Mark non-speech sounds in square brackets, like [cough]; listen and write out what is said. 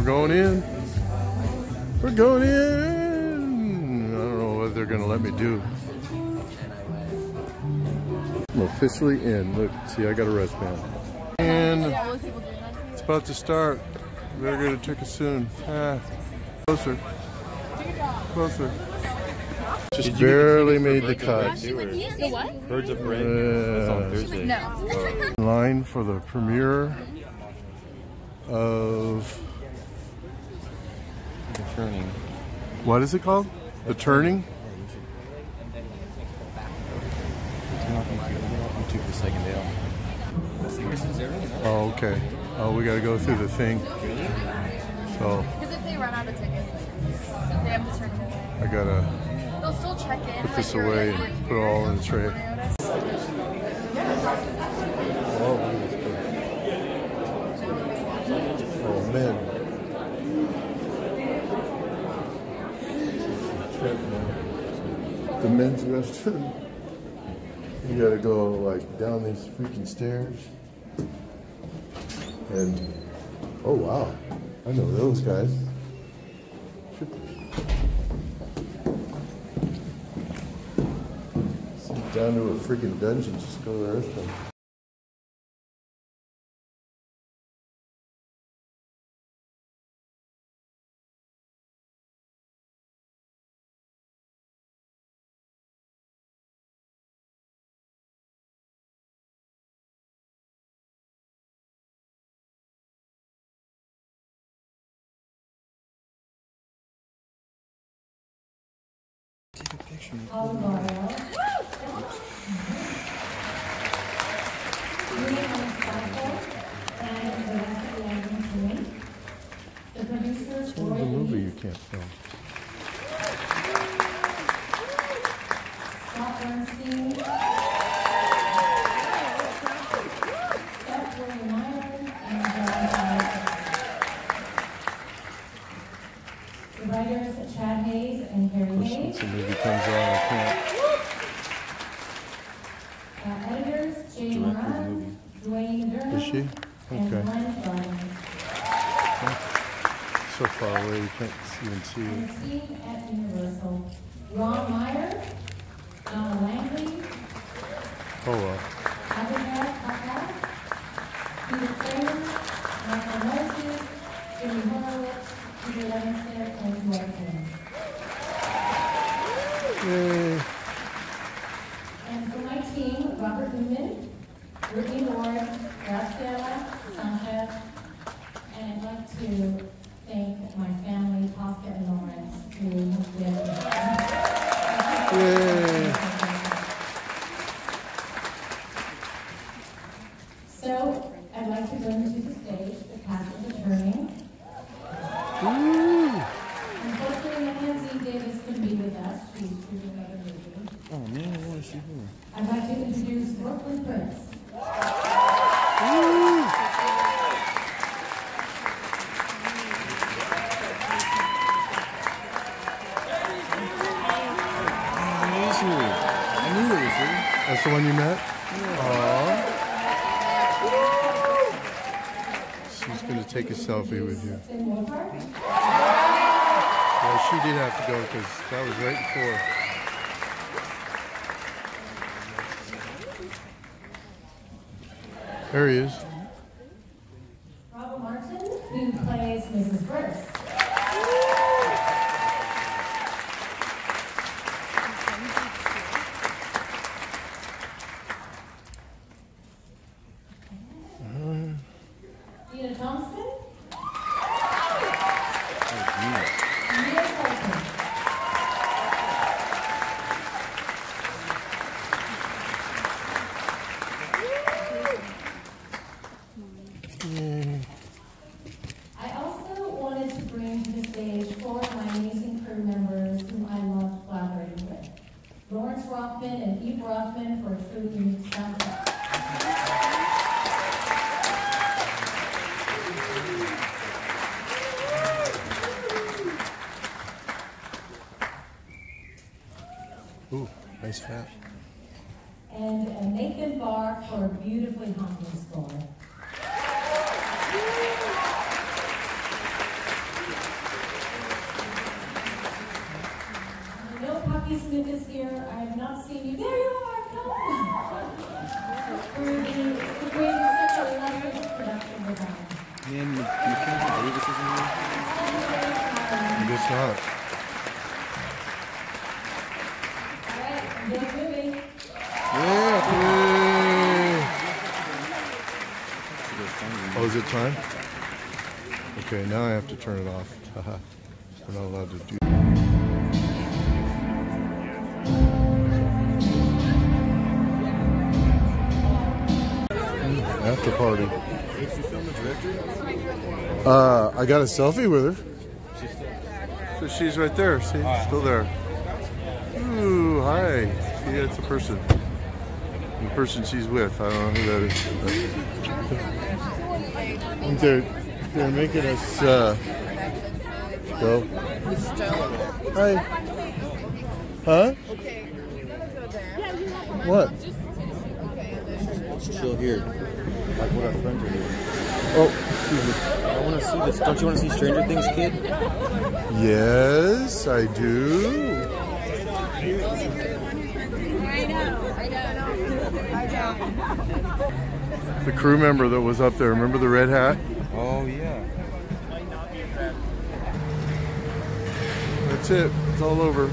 We're going in. We're going in. I don't know what they're gonna let me do. I'm officially in. Look, see, I got a wristband. And it's about to start. They're gonna take us soon. Ah, closer. Closer. Just barely made the cut. The what? Birds of Prey. Yeah. No. Line for the premiere of The turning. what is it called? The Turning. YouTube the second day off. Oh, okay. Oh, we got to go through the thing. So Because if they run out of tickets, like, they have to turn them away. I gotta They'll still check in. put this away and put it all in the tray. notice. Look at this place. Oh man. Trip, man. The men's restroom. You gotta go like down these freaking stairs. And oh wow, I know those guys. Down to a freaking dungeon, just go to the restroom. Take a picture. The producers, It's one of the movie you can't film. Scott Bernstein, Scott William Myers, and John Tyler. The writers, Chad Hayes and Harry Once Hayes. once the movie comes on, I can't. Uh, editors, Jay Director of the Moran, movie. Dwayne Durham. Is she? And Okay. So far away, you can't even see And it. team at Universal, Ron Meyer, Donna Langley, Oh well. And for my team, Robert Newman, Brittany Ward, Graciela Sanchez, and I'd like to thank my family, Tosca and Lawrence, who have been. Yay. So, I'd like to bring to the stage the cast of The Turning. Woo. Unfortunately, Nancy Davis couldn't be with us, she's shooting another movie. Oh man, I want to see her. I'd like to introduce Brooklynn Prince. Oh, it is her. I knew it. That's the one you met? Aww. She's gonna take a selfie with you. Well, she did have to go because that was right before. There he is. Barbara Marten, who plays Mrs. Burst. Dina Thompson. Mia Colton. I also wanted to bring to the stage four of my amazing crew members whom I loved collaborating with. Lawrence Rothman and Yves Rothman for a true unique soundtrack. Ooh, nice hat. And uh, Nathan Barr for a beautifully haunting score. happy Smith is here. I have not seen you. There you are. We're going to create such a large production with that. Man, Mackenzie Davis is in here. Good shot. All right, I'm just moving. Yeah. Oh, is it time? Okay, now I have to turn it off. [laughs] We're not allowed to do After party. Did you film the director? Uh, I got a selfie with her. So she's right there. See, still there. Ooh, hi. See, it's a person. The person she's with. I don't know who that is. they're they're making us uh, go. Hi. Huh? What? Let's chill here. Like what our friends are doing. Oh, excuse me. I want to see this. Don't you want to see Stranger Things, kid? Yes, I do. The crew member that was up there, remember the red hat? Oh yeah. That's it. It's all over.